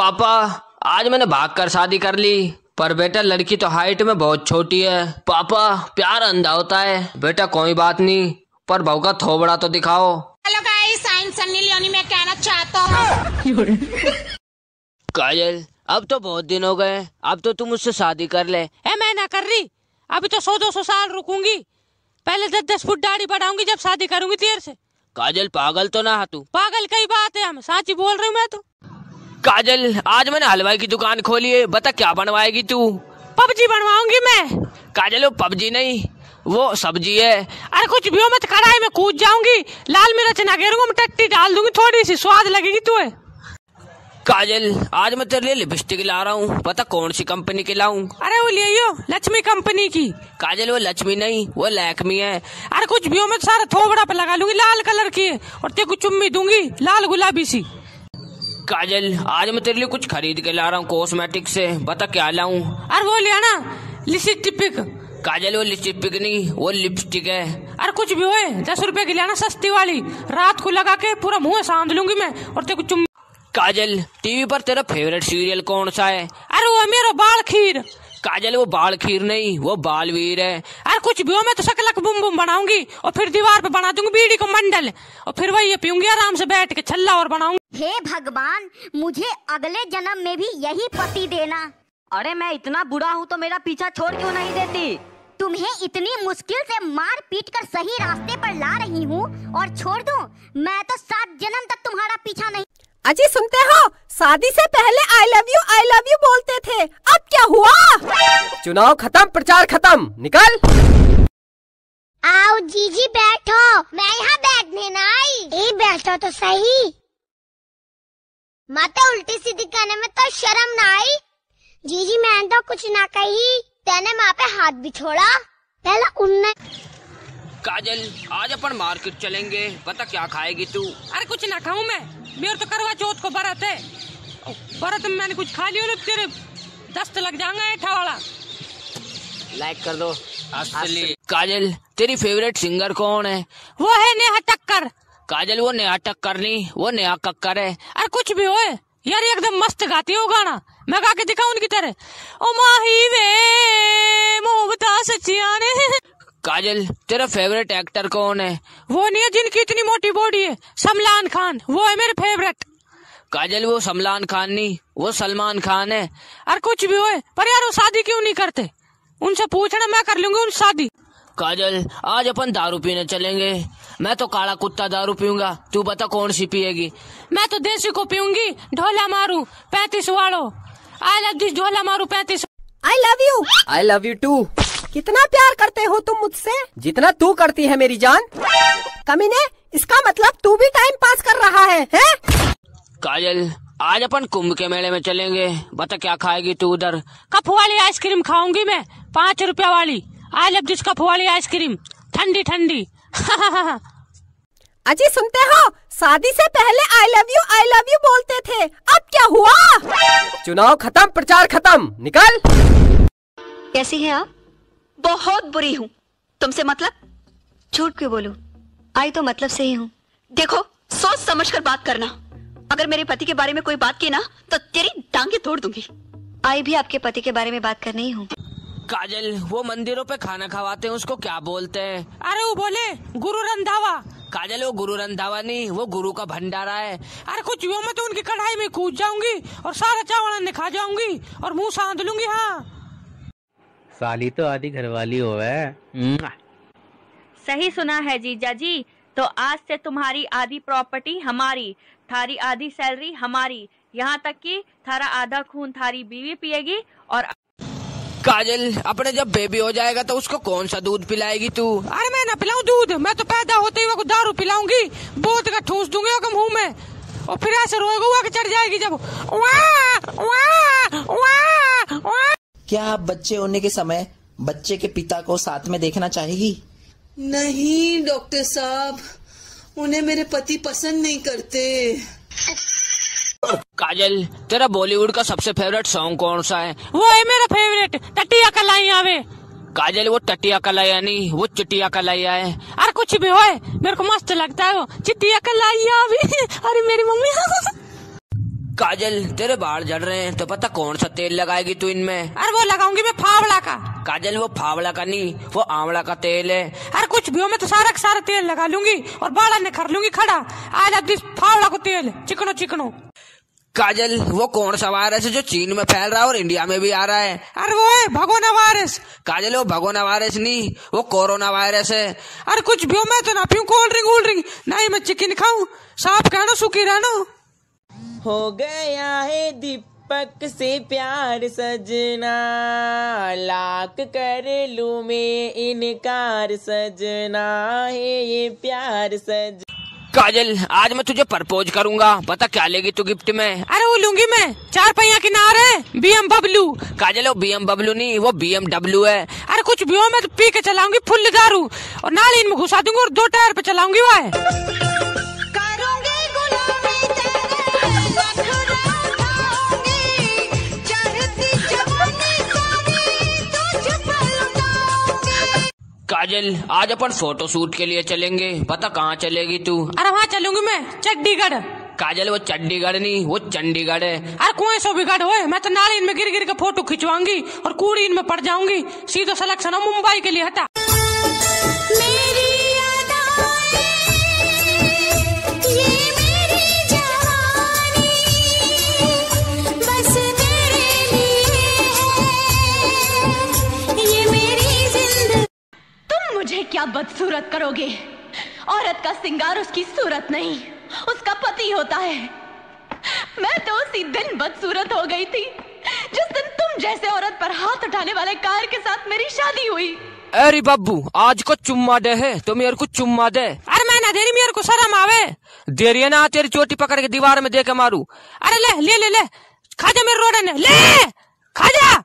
पापा आज मैंने भाग कर शादी कर ली। पर बेटा लड़की तो हाइट में बहुत छोटी है। पापा प्यार अंधा होता है। बेटा कोई बात नहीं पर बहू का थोबड़ा तो दिखाओ। Hello guys I am Sunny Leone मैं कहना चाहता हूँ। काजल अब तो बहुत दिन हो गए। अब तो तुम मुझसे शादी कर ले। ए मैं ना कर रही। अभी तो सौ दो सौ साल रुकूँगी। पहले दस दस फुट दाढ़ी बढ़ाऊँगी जब शादी करूँगी तेरे से। काजल पागल तो ना तू। पागल कई बात है हम साची बोल रही हूँ मैं तो। काजल आज मैंने हलवाई की दुकान खोली है बता क्या बनवाएगी तू? पबजी बनवाऊँगी मैं। काजल वो पबजी नहीं वो सब्ज़ी है। अरे कुछ भी हो मैं तो कढ़ाई में कूद जाऊँगी। लाल मिर्च ना गिरूँगा मैं टट्टी डाल दूँगी थोड़ी सी स्वाद लगेगी तुम्हें काजल आज मैं तेरे लिए लिपस्टिक ला रहा हूँ पता कौन सी कंपनी की लाऊं? अरे वो ले लक्ष्मी कंपनी की। काजल वो लक्ष्मी नहीं वो लैकमी है। अरे कुछ भी हो मैं तो सारा थोबड़ा पे लगा लूँगी लाल कलर की और तेरे को चुम्मी दूँगी लाल गुलाबी सी। काजल आज मैं तेरे लिए कुछ खरीद के ला रहा हूँ कॉस्मेटिक से। बता क्या लाऊं? अरे वो लिया ना लिपस्टिक काजल वो लिपस्टिक नहीं वो लिपस्टिक है। अरे कुछ भी होए दस रुपए की लेना सस्ती वाली। रात को लगा के पूरा मुँह सांध लूँगी मैं और तेरे को चुम काजल टीवी पर तेरा फेवरेट सीरियल कौन सा है? अरे वो मेरा बाल खीर। काजल वो बाल खीर नहीं वो बाल वीर है। अरे कुछ भी हो मैं तो शकलक बुम बुम बनाऊँगी और फिर दीवार पे बना दूँगी बीड़ी को मंडल और फिर वही पीऊँगी आराम से बैठ के छल्ला और बनाऊँगी। हे भगवान मुझे अगले जन्म में भी यही पति देना। अरे मैं इतना बुरा हूँ तो मेरा पीछा छोड़ क्यों नहीं देती? तुम्हें इतनी मुश्किल से मार पीट कर सही रास्ते पर ला रही हूँ और छोड़ दूँ मैं तो सात जन्म तक तुम्हारा पीछा नहीं अजी सुनते हो? शादी से पहले I love you I love you बोलते थे। अब क्या हुआ? चुनाव खत्म प्रचार खत्म। निकल। आओ जीजी बैठो। मैं यहाँ बैठने ना आई। ए बैठो तो सही। माता उल्टी सीधी कहने में तो शर्म ना आई। जीजी मैंने तो कुछ ना कही। तेने माँ पे हाथ भी छोड़ा। पहला उनने काजल आज अपन मार्केट चलेंगे। पता क्या खाएगी तू? अरे कुछ ना खाऊं मैं। मेरे तो करवा चौथ को बरत है। बरत में मैंने कुछ खा लिया ना तेरे दस्त लग जाएँगे ऐठा वाला। लाइक कर दो। असली। काजल तेरी फेवरेट सिंगर कौन है? वो है नेहा टक्कर। काजल वो नेहा टक्कर नहीं वो नेहा कक्कर है। अरे कुछ भी हो यार एकदम मस्त गाती है गाना। मैं गा के दिखाऊँ उनकी तरह। ओ माही वे मोहब्बता सच्चिया ने काजल तेरा फेवरेट एक्टर कौन है? वो नहीं है जिनकी इतनी मोटी बॉडी है। सलमान खान वो है मेरे फेवरेट काजल वो सलमान खान नहीं वो सलमान खान है। अरे कुछ भी होए पर यार वो शादी क्यों नहीं करते? उनसे पूछना मैं कर लूँगी उन शादी। काजल आज अपन दारू पीने चलेंगे। मैं तो काला कुत्ता दारू पीऊँगा। तू बता कौन सी पिएगी? मैं तो देसी को पीऊँगी ढोला मारू पैंतीस वालो। आई लव दिस ढोला मारू पैंतीस। I love you I love you too कितना प्यार करते हो तुम मुझसे? जितना तू करती है मेरी जान। कमीने इसका मतलब तू भी टाइम पास कर रहा है, है? काजल आज अपन कुंभ के मेले में चलेंगे। बता क्या खाएगी तू उधर? कप वाली आइसक्रीम खाऊँगी मैं पाँच रुपया वाली। आई लव दिस कप वाली आइसक्रीम ठंडी ठंडी। अजी सुनते हो? शादी से पहले I love you I love you बोलते थे। अब क्या हुआ? चुनाव खत्म प्रचार खत्म। निकल। कैसी है आप? बहुत बुरी हूँ। तुमसे मतलब? झूठ क्यों बोलूँ? आई तो मतलब से ही हूँ। देखो सोच समझ कर बात करना। अगर मेरे पति के बारे में कोई बात की ना तो तेरी टांगे तोड़ दूँगी। आई भी आपके पति के बारे में बात करनी ही हूँ। काजल वो मंदिरों पे खाना खवाते हैं उसको क्या बोलते हैं? अरे वो बोले गुरु रंधावा। काजल वो गुरु रंधावा नहीं वो गुरु का भंडारा है। अरे कुछ हो मैं तो उनकी कढ़ाई में कूद जाऊँगी और सारा चावल खा जाऊँगी और मुँह सांध लूँगी हाँ। साली तो आधी घरवाली हो है। सही सुना है जीजा जी तो आज से तुम्हारी आधी प्रॉपर्टी हमारी थारी आधी सैलरी हमारी। यहाँ तक कि थारा आधा खून थारी बीवी पिएगी और काजल अपने जब बेबी हो जाएगा तो उसको कौन सा दूध पिलाएगी तू? अरे मैं ना पिलाऊं दूध मैं तो पैदा होते ही वो दारू पिलाऊँगी। बोत का ठूस दूँगी ओके मुँह में। और फिर ऐसे रोएगा हुआ के चढ़ जाएगी जब वाह वाह वाह वाह। क्या आप बच्चे होने के समय बच्चे के पिता को साथ में देखना चाहेगी? नहीं डॉक्टर साहब। उन्हें मेरे पति पसंद नहीं करते। काजल तेरा बॉलीवुड का सबसे फेवरेट सॉन्ग कौन सा है? वो है मेरा फेवरेट टटिया कलाई आवे। काजल वो टटिया कलाइया नहीं वो चिटिया कलाइया है अरे कुछ भी हो मेरे को मस्त लगता है वो चिटिया कलाइया भी अरे मेरी मम्मी। काजल तेरे बाल झड़ रहे हैं तो पता कौन सा तेल लगाएगी तू इनमें? अरे वो लगाऊँगी मैं फावड़ा का। काजल वो फावड़ा का नहीं वो आंवला का तेल है। अरे कुछ भी हो मैं तो सारा का सारा तेल लगा लूँगी और बाड़ा ने कर लूँगी खड़ा। आज अब दिस फावड़ा को तेल चिकनो चिकनो। काजल वो कौन सा वायरस है जो चीन में फैल रहा है और इंडिया में भी आ रहा है? अरे वो है भगोना वायरस। काजल वो भगोना वायरस नहीं वो कोरोना वायरस है। अरे कुछ भी हो मैं तो ना पीऊं कोल्ड ड्रिंक कोल्ड ड्रिंक। नहीं मैं चिकन खाऊं साफ़ कहना सुखी रहना। हो गया है दीपक से प्यार सजना। लाख कर लू मैं इनकार सजना है ये प्यार सज काजल आज मैं तुझे प्रपोज करूँगा। पता क्या लेगी तू गिफ्ट में? अरे वो लूँगी मैं। चार पहिया किनारे बीएम बबलू काजल वो बी एम बबलू नहीं वो बी एम डब्ल्यू है। अरे कुछ भी हो मैं तो पी के चलाऊँगी फुल दारू। और नाली में घुसा दूँगी और दो टायर पे चलाऊँगी वह काजल आज अपन फ़ोटो शूट के लिए चलेंगे। पता कहाँ चलेगी तू? अरे वहाँ चलूँगी मैं चंडीगढ़। काजल वो चंडीगढ़ नहीं वो चंडीगढ़ है। अरे कुएँ सो बिगड़ हो मैं तो नाली इनमें गिर गिर के फ़ोटो खिंचवाऊँगी और कूड़ी इनमें पड़ जाऊँगी। सीधा सलेक्शन हो मुंबई के लिए हटा। क्या बदसूरत करोगे? औरत का सिंगार उसकी सूरत नहीं उसका पति होता है। मैं तो उसी दिन बदसूरत हो गई थी जिस दिन तुम जैसे औरत पर हाथ उठाने वाले कार के साथ मेरी शादी हुई। अरे बाबू आज को चुम्मा दे है तो मेरे को चुम्मा दे। अरे मैं ना देरी मेरे को शर्म आवे। देरी है ना तेरी चोटी पकड़ के दीवार में दे के मारू। अरे ले ले ले ले। खा जा मेरे रोड ने ले! खा जा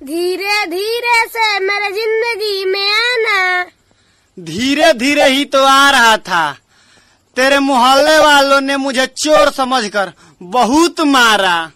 धीरे धीरे से मेरे ज़िंदगी में धीरे धीरे ही तो आ रहा था। तेरे मोहल्ले वालों ने मुझे चोर समझकर बहुत मारा।